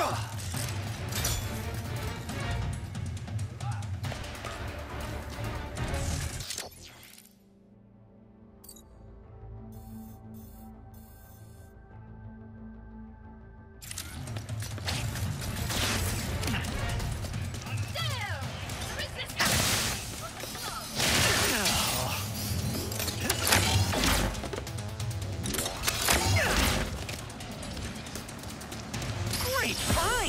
아! Hurry! Hurry!